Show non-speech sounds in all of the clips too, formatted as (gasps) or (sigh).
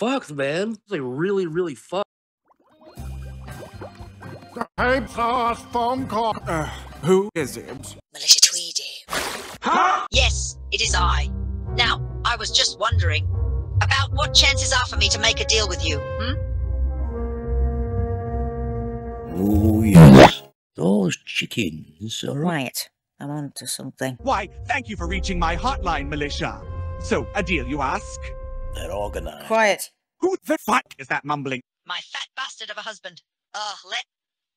fucked, man. It's like really, really fucked. Hey, sauce phone call. Uh, who is it? Melisha Tweedy. Huh? Yes, it is I. Now, I was just wondering about what chances are for me to make a deal with you, hmm? Oh, yes. Those chickens are Quiet. I'm on to something. Why, thank you for reaching my hotline, Melisha. So, a deal, you ask? They're organized. Quiet. Who the fuck is that mumbling? My fat bastard of a husband. Uh, let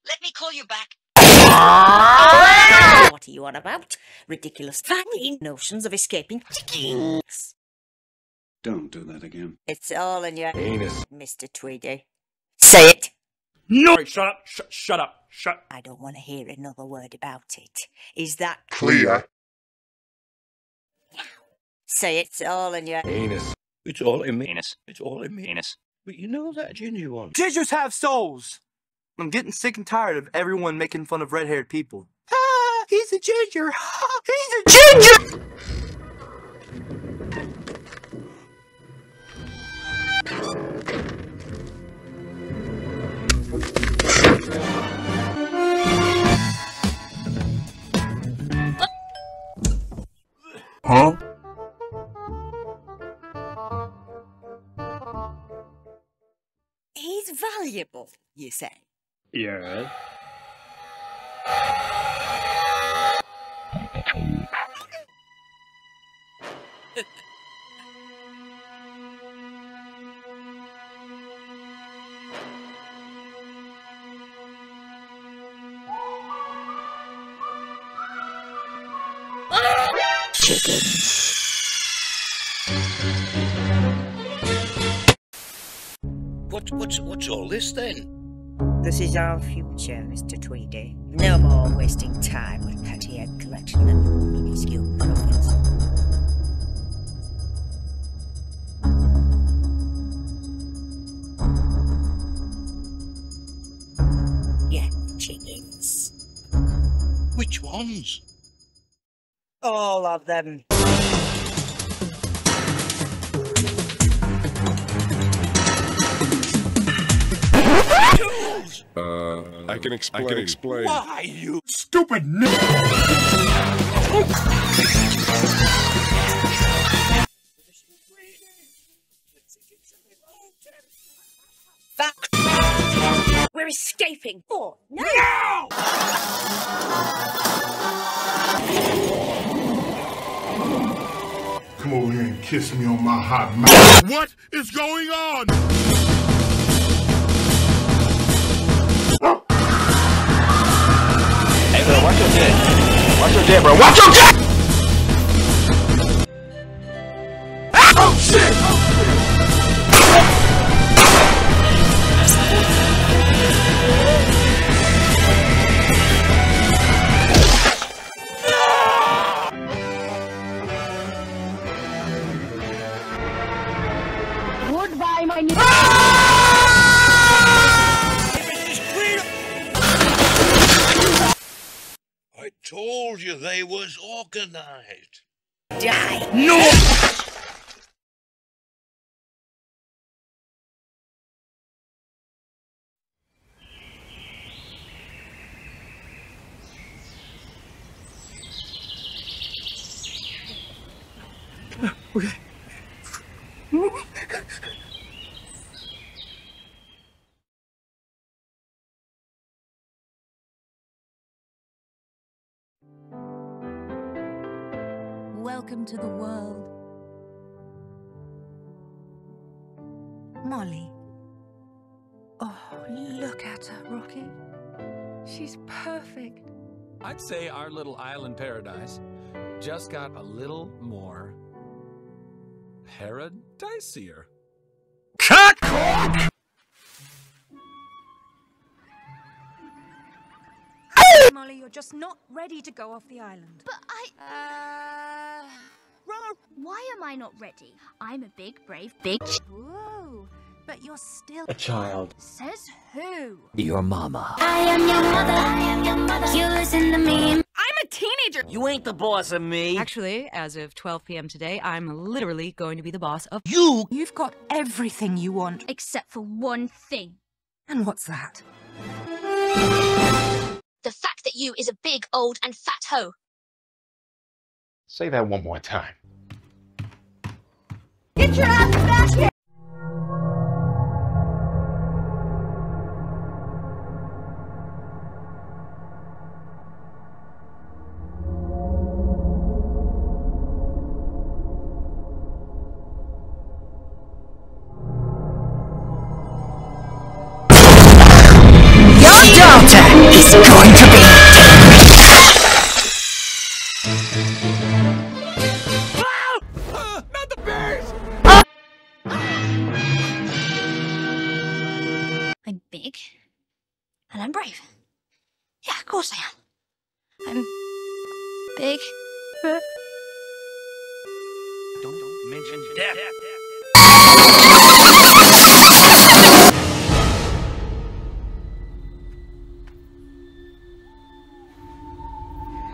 let me call you back. (laughs) what are you on about? Ridiculous fatty notions of escaping chickens. Don't do that again. It's all in your Anus. Mr. Tweedy. Say it. No! Right, shut up, sh shut up, shut I don't want to hear another word about it. Is that Clear. say? It's all in your Anus. It's all in me. Anus. It's all in me. Anus. But you know that ginger one. Gingers have souls. I'm getting sick and tired of everyone making fun of red-haired people. (laughs) Ah, he's a ginger. Ah, (laughs) he's a ginger. Valuable, you say. Yeah. (laughs) What, what's, what's all this then? This is our future, Mr. Tweedy. No more wasting time with petty egg collection and minuscule profits. Yeah, chickens. Which ones? All of them. Uh, I can explain. I can explain. Why, you Stupid nigga. Fuck! We're escaping! Oh, no! Come over here and kiss me on my hot mouth. What is going on? Hey, bro, watch your dick. Watch your dick, bro. Watch your dick. Oh shit! Told you they was organized. Die! Welcome Molly. Oh, look at her, Rocky. She's perfect. I'd say our little island paradise just got a little more paradisier. Molly, you're just not ready to go off the island. But I. Uh. Ron, why am I not ready? I'm a big, brave, big. Whoa. But you're still. A child. Says who? Your mama. I am your mother. I am your mother. Using the meme. I'm a teenager. You ain't the boss of me. Actually, as of 12 p.m. today, I'm literally going to be the boss of you. You've got everything you want. Except for one thing. And what's that? The fact that you is a big, old, and fat hoe. Say that one more time. Get your ass back here! Going to be! I'm big. And I'm brave. Yeah, of course I am. I'm big. Don't mention death.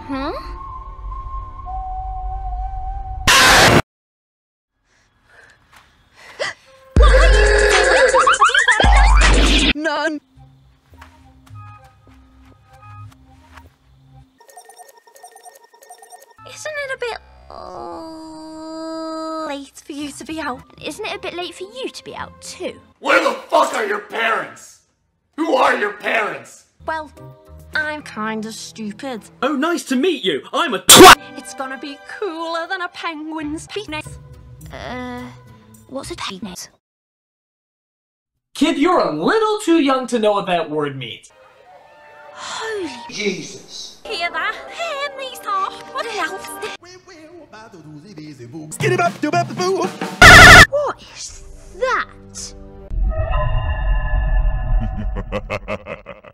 Huh? None. Isn't it a bit late for you to be out? Isn't it a bit late for you to be out too? Where the fuck are your parents? Who are your parents? Well, I'm kind of stupid. Oh, nice to meet you. I'm a twat! (laughs) It's gonna be cooler than a penguin's penis. Uh, what's a penis? Kid, you're a little too young to know what that word means. Holy Jesus. Hear that? Hand these off. What else? (laughs) What is that? (laughs)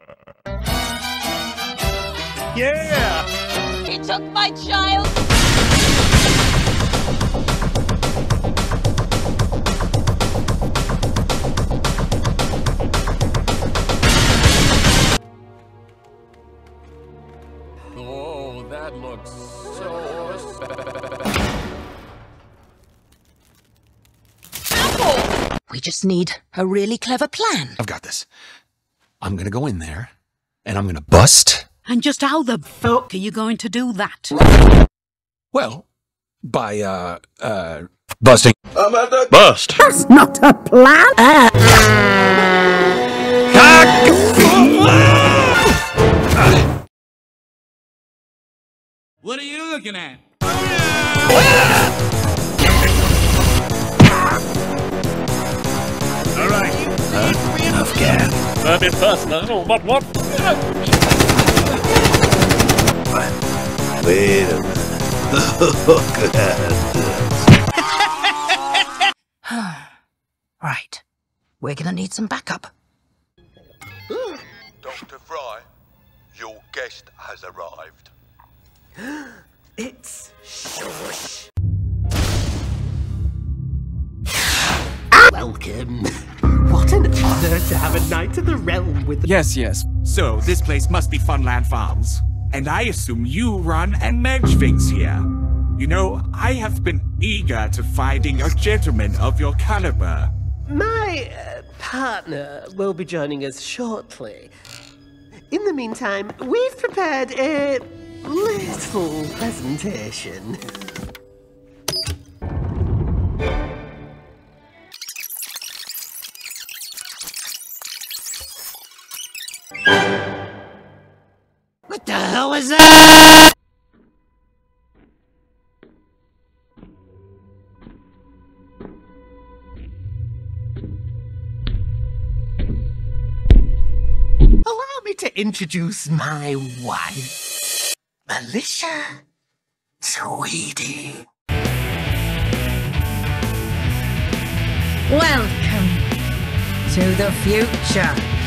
Yeah! He took my child. Oh, that looks so bad. We just need a really clever plan. I've got this. I'm gonna go in there, and I'm gonna bust. And just how the fuck are you going to do that? Well, by uh uh busting. I'm at the Bust. That's not a plan. What are you looking at? All right. Enough gas. A bit personal, but what? Wait a minute. Look at this. right. We're gonna need some backup. Dr. Fry, your guest has arrived. (gasps) It's Shush. Ah! Welcome. (laughs) What an honor to have a knight of the realm with Yes, yes. So, this place must be Funland Farms. And I assume you run and manage things here. You know, I have been eager to finding a gentleman of your caliber. My uh, partner will be joining us shortly. In the meantime, we've prepared a little presentation. What the hell was that? Allow me to introduce my wife, Alicia Sweetie. Welcome to the future.